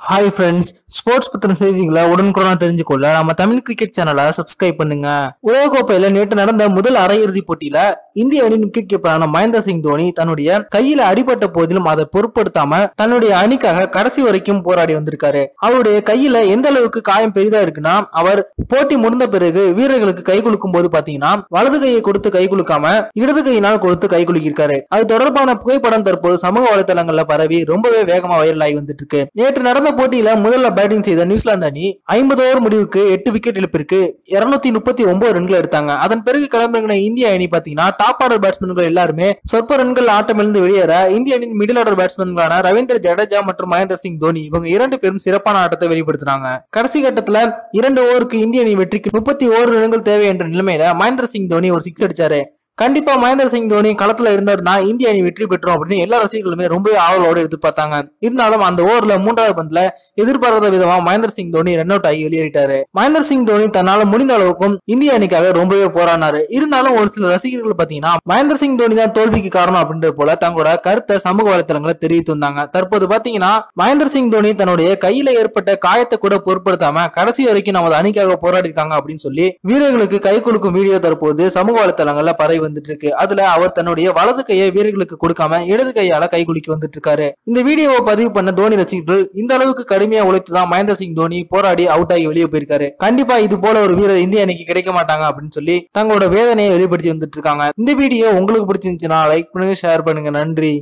Hi friends sports பத்தின செய்திகளை உடனுக்குடன் தெரிஞ்சுக்கொள்ள நம்ம தமிழ் கிரிக்கெட் சேனலை சப்ஸ்கிரைப் பண்ணுங்க. உலகக்கோப்பையில நேற்று நடந்த முதல் அரையிறுதி போட்டியில இந்திய அணியின் விக்கெட் கீப்பரான மகேந்திர சிங் தோனி தன்னுடைய கையில அடிபட்ட போதிலும் அதை பொருட்படுத்தாம தன்னுடைய அணிக்காக கடைசி வரைக்கும் போராடி வந்திருக்காரு. அவருடைய கையில எந்த அளவுக்கு காயம் பெரிதா இருக்குன்னா அவர் போட்டி முடிந்த பிறகு வீரர்களுக்கு கை குலுக்கும் போது பாத்தீங்கன்னா வலது கையை கொடுத்து கை குலுக்காம இடது கையினால் கொடுத்து கை குலுக்கியிருக்காரு. அது தொடர்பான புகைப்படம் தற்போது சமூக வலைதளங்கள்ல பரவி ரொம்பவே வேகமா வைரல் ஆகி வந்துட்டு இருக்கு நேற்று நடந்த போட்டியில முதல்ல பேட்டிங் செய்த நியூசிலாந்து அணி ஐம்பது ஓவர் முடிவுக்கு எட்டு விக்கெட் இழப்பிற்கு இருநூத்தி முப்பத்தி ஒன்பது ரன்கள் எடுத்தாங்க. அதன் பிறகு கிளம்பின இந்திய அணி பாத்தீங்கன்னா டாப் ஆர்டர் பேட்ஸ்மேன்கள் எல்லாருமே சொற்ப ரன்கள் ஆட்டமிருந்து வெளியேற இந்திய அணியின் மிடில் ஆர்டர் பேட்ஸ்மேன்களான ரவீந்திர ஜடேஜா மற்றும் மகேந்திர சிங் தோனி இவங்க இரண்டு பேரும் சிறப்பான ஆட்டத்தை வெளிப்படுத்தினாங்க கடைசி கட்டத்துல இரண்டு ஓவருக்கு இந்திய அணி வெற்றிக்கு முப்பத்தி ஓரு ரன்கள் தேவை என்ற நிலைமையில மகேந்திர சிங் தோனி ஒரு சிக்ஸ் அடிச்சாரு. கண்டிப்பா மகேந்திர சிங் தோனி களத்துல இருந்தாருன்னா இந்திய அணி வெற்றி பெற்றோம் அப்படின்னு எல்லா ரசிகர்களுமே ரொம்பவே ஆவலோடு எதிர்பார்த்தாங்க. இருந்தாலும் அந்த ஓவர்ல மூன்றாவது பந்துல எதிர்பாராத விதமா மகேந்திர சிங் தோனி ரன் அவுட் ஆகி வெளியேறிட்டாரு. மகேந்திர சிங் தோனி தன்னால முடிந்த அளவுக்கும் இந்திய அணிக்காக ரொம்பவே போராடினாரு. இருந்தாலும் ஒரு சில ரசிகர்கள் பாத்தீங்கன்னா மகேந்திர சிங் தோனி தான் தோல்விக்கு காரணம் அப்படின்றது போல தங்களோட கருத்தை சமூக வலைத்தளங்களை தெரிவித்து வந்தாங்க. தற்போது பாத்தீங்கன்னா மகேந்திர சிங் தோனி தன்னுடைய கையில ஏற்பட்ட காயத்தை கூட பொருட்படுத்தாம கடைசி வரைக்கும் நமது அணிக்காக போராடி இருக்காங்க அப்படின்னு சொல்லி வீரர்களுக்கு கை கொடுக்கும் வீடியோ தற்போது சமூக வலைத்தளங்கள்ல பரவி வந்துட்டு இருக்கு அதுல அவர் தன்னுடைய வலது கையை வீரர்களுக்கு கொடுக்காம இடது கையால கை குலுக்கி வந்துட்டு இருக்காரு இந்த வீடியோவை பதிவு பண்ண தோனி ரசிகர்கள் இந்த அளவுக்கு கடுமையா உழைத்து தான் மகேந்திர சிங் தோனி போராடி அவுட் ஆகி வெளியே போயிருக்காரு. கண்டிப்பா இது போல ஒரு வீரர் இந்திய அணிக்கு கிடைக்க மாட்டாங்க அப்படின்னு சொல்லி தங்களோட வேதனையை வெளிப்படுத்தி வந்துட்டு இருக்காங்க இந்த வீடியோ உங்களுக்கு பிடிச்சிருந்துச்சுன்னா லைக் பண்ணுங்க ஷேர் பண்ணுங்க. நன்றி.